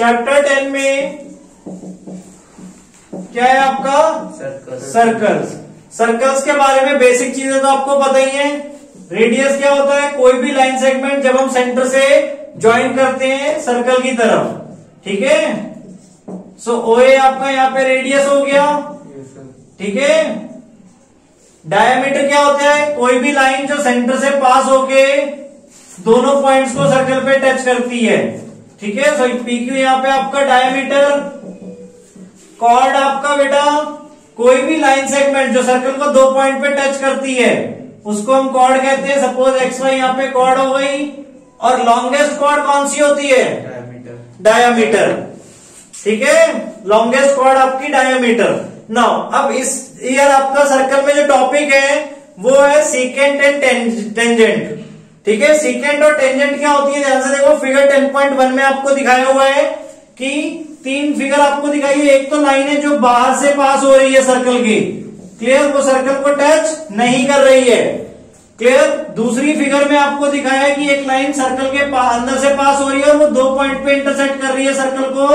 Chapter ten में क्या है आपका? सर्कल्स सर्कल्स के बारे में बेसिक चीज़ें तो आपको पता ही है। रेडियस क्या होता है? कोई भी लाइन सेगमेंट जब हम सेंटर से ज्वाइन करते हैं सर्कल की तरफ़। ठीक है? सो ओ ए आपका यहाँ पे रेडियस हो गया। ठीक है? डायमीटर क्या होता है? कोई भी लाइन जो सेंटर से पास होके दोनों पॉइंट्स को सर्कल पे टच करती है। ठीक है सो पी क्यू यहाँ पे आपका डायमीटर कॉर्ड आपका बेटा कोई भी लाइन सेगमेंट जो सर्कल को दो पॉइंट पे टच करती है उसको हम कॉर्ड कहते हैं। सपोज़ एक्स वाई यहाँ पे कॉर्ड हो गई और लॉन्गेस्ट कॉर्ड कौन सी होती है? डायामीटर ठीक है? लॉन्गेस्ट कॉर्ड आपकी डायामीटर नाउ अब इस ईयर आपका सर्कल में जो टॉपिक है वो है सीकेंट एंड टेंजेंट ठीक है सीकेंट और टेंजेंट क्या होती है? ध्यान से देखो फिगर 10.1 में आपको दिखाया हुआ है कि तीन फिगर आपको दिखाई है। एक तो लाइन है जो बाहर से पास हो रही है सर्कल की। क्लियर वो सर्कल को टच नहीं कर रही है। क्लियर दूसरी फिगर में आपको दिखाया है कि एक लाइन सर्कल के अंदर से पास हो रही है और वो दो पॉइंट पे इंटरसेक्ट कर रही है सर्कल को।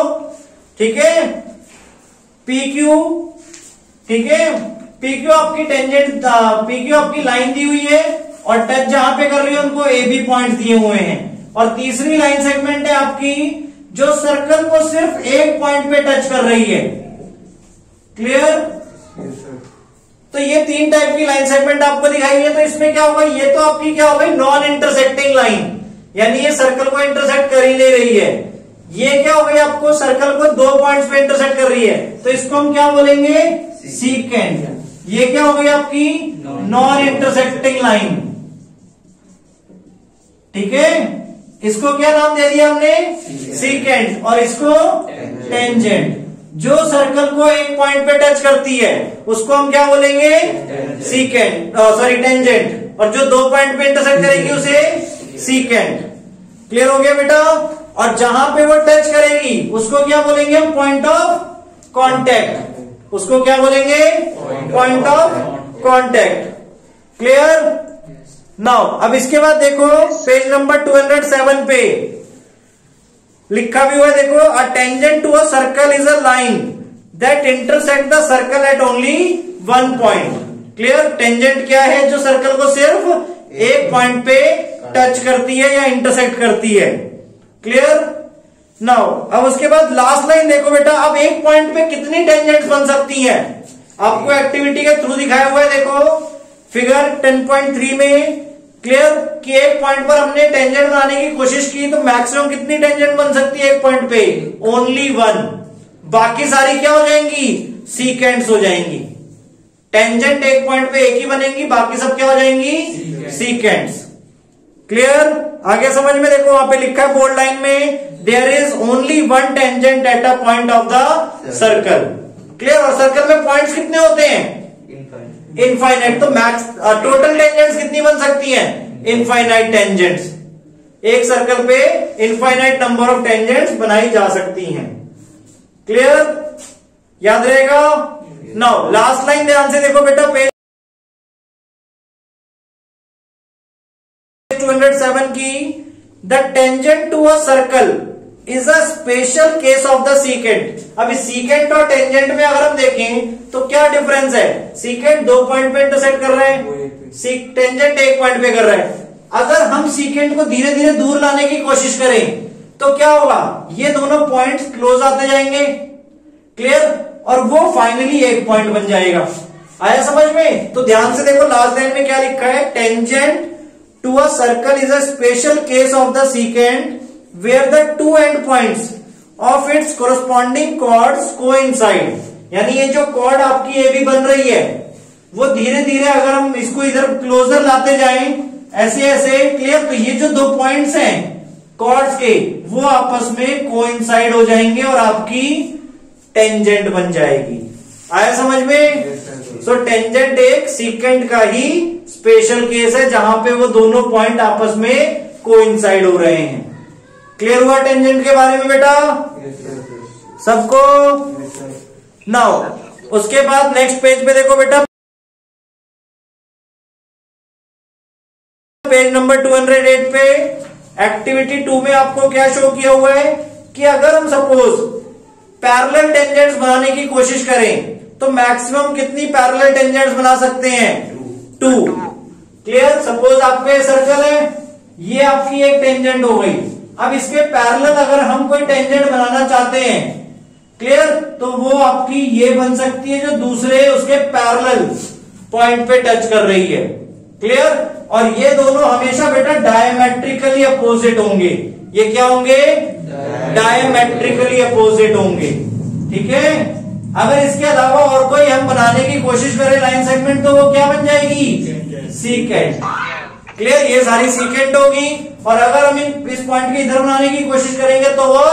ठीक है? पी क्यू ठीक है? पी क्यू आपकी टेंजेंट पी क्यू आपकी लाइन दी हुई है। और टच जहाँ पे कर रही है उनको ए बी पॉइंट दिए हुए हैं। और तीसरी लाइन सेगमेंट है आपकी जो सर्कल को सिर्फ़ एक पॉइंट पे टच कर रही है। क्लियर तो ये तीन टाइप की लाइन सेगमेंट आपको दिखाई है तो इसमें क्या होगा? ये तो आपकी क्या हो गई? नॉन इंटरसेक्टिंग लाइन यानी ये सर्कल को इंटरसेक्ट कर ही नहीं रही है। ये क्या हो गई आपको? सर्कल को दो पॉइंट्स पे इंटरसेक्ट कर रही है। तो इसको हम क्या बोलेंगे? सीकेंड ये क्या हो गई आपकी? नॉन इंटरसेक्टिंग लाइन ठीक है? इसको क्या नाम दे दिया हमने? सीकेंड और इसको टेंजेंट जो सर्कल को एक पॉइंट पे टच करती है उसको हम क्या बोलेंगे? सीकेंड सॉरी टेंजेंट और जो दो पॉइंट पे इंटरसेक्ट करेगी उसे सीकेंड क्लियर हो गया बेटा? और जहाँ पे वो टच करेगी उसको क्या बोलेंगे हम? पॉइंट ऑफ़ कांटेक्ट उसको क्या बोलेंगे? Point of contact clear now अब इसके बाद देखो पेज नंबर 207 पे। लिखा भी हुआ देखो a tangent to a circle is a line that intersect the circle at only one point clear tangent क्या है जो सर्कल को सिर्फ़ एक पॉइंट पे टच करती है या इंटरसेक्ट करती है? क्लियर नाउ अब उसके बाद लास्ट लाइन देखो बेटा, अब एक पॉइंट पे कितनी टेंजेंट बन सकती हैं? आपको एक्टिविटी के थ्रू दिखाया हुआ है, देखो। फिगर 10.3 में क्लियर कि एक पॉइंट पर हमने टेंजेंट बनाने की कोशिश की तो मैक्सिमम कितनी टेंजेंट बन सकती है एक पॉइंट पे? ओनली वन बाकी सारी क्या हो जाएँगी? सीकेंड्स हो जाएँगी. टेंजेंट एक पॉइंट पे एक ही बनेंगी, बाकी सब क्या हो जाएँगी? सीकेंड्स क्लियर आगे समझ में देखो, वहाँ पे लिखा है बोल्ड लाइन में there is only one tangent at a point of the circle clear और सर्कल में पॉइंट्स कितने होते हैं? इनफाइनाइट तो मैक्स टोटल टेंजेंट्स कितनी बन सकती हैं? इनफाइनाइट टेंजेंट्स एक सर्कल पे इनफाइनाइट नंबर ऑफ़ टेंजेंट्स बनाई जा सकती हैं। क्लियर याद रहेगा? नाउ लास्ट लाइन ध्यान से देखो बेटा पेज 207 की the tangent to a circle is a special case of the secant अब इस सीकेंट और टेंजेंट में अगर हम देखें तो क्या डिफरेंस है? सीकेंट दो पॉइंट पे इंटरसेक्ट कर रहे हैं। टेंजेंट एक पॉइंट पे कर रहा है। अगर हम सीकेंट को धीरे धीरे दूर लाने की कोशिश करें तो क्या होगा? ये दोनों पॉइंट क्लोज आते जाएँगे। क्लियर और वो फाइनली एक पॉइंट बन जाएगा। आया समझ में? तो ध्यान से देखो लास्ट लाइन में क्या लिखा है? Tangent to a circle is a special case of the secant where the two end points of its corresponding chords coincide. यानी ये जो कॉर्ड आपकी ए बी बन रही है वो धीरे धीरे अगर हम इसको इधर क्लोजर लाते जाएँ ऐसे ऐसे क्लियर तो ये जो दो पॉइंट्स हैं कॉर्ड्स के वो आपस में कोइंसाइड हो जाएँगे और आपकी टेंजेंट बन जाएगी। आया समझ में? सो so, टेंजेंट एक सीकेंड का ही स्पेशल केस है जहाँ पे वो दोनों पॉइंट आपस में कोइंसाइड हो रहे हैं। क्लियर हुआ टेंजेंट के बारे में बेटा? Yes, सबको? नाउ उसके बाद नेक्स्ट पेज पे देखो बेटा। पेज नंबर 208 पे एक्टिविटी टू में आपको क्या शो किया हुआ है? कि अगर हम सपोज़ पैरेलल टेंजेंट्स बनाने की कोशिश करें तो मैक्सिमम कितनी पैरेलल टेंजेंट्स बना सकते हैं? टू क्लियर सपोज़ आपका सर्कल है, ये आपकी एक टेंजेंट हो गई। अब इसके पैरेलल अगर हम कोई टेंजेंट बनाना चाहते हैं क्लियर तो वो आपकी ये बन सकती है जो दूसरे उसके पैरेलल पॉइंट पे टच कर रही है। क्लियर और ये दोनों हमेशा बेटा डायमेट्रिकली अपोजिट होंगे। ये क्या होंगे? डायमेट्रिकली अपोजिट होंगे। ठीक है? अगर इसके अलावा और कोई हम बनाने की कोशिश करें लाइन सेगमेंट तो वो क्या बन जाएगी? सीकेंट क्लियर ये सारी सीकेंट होगी। और अगर हम इस पॉइंट के इधर बनाने की कोशिश करेंगे तो वो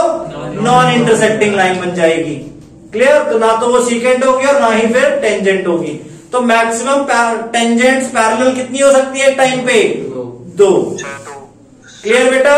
नॉन इंटरसेक्टिंग लाइन बन जाएगी। क्लियर तो ना तो वो सीकेंट होगी और ना ही फिर टेंजेंट होगी। तो मैक्सिमम टेंजेंट्स पैरेलल कितनी हो सकती है टाइम पे? दो। क्लियर बेटा?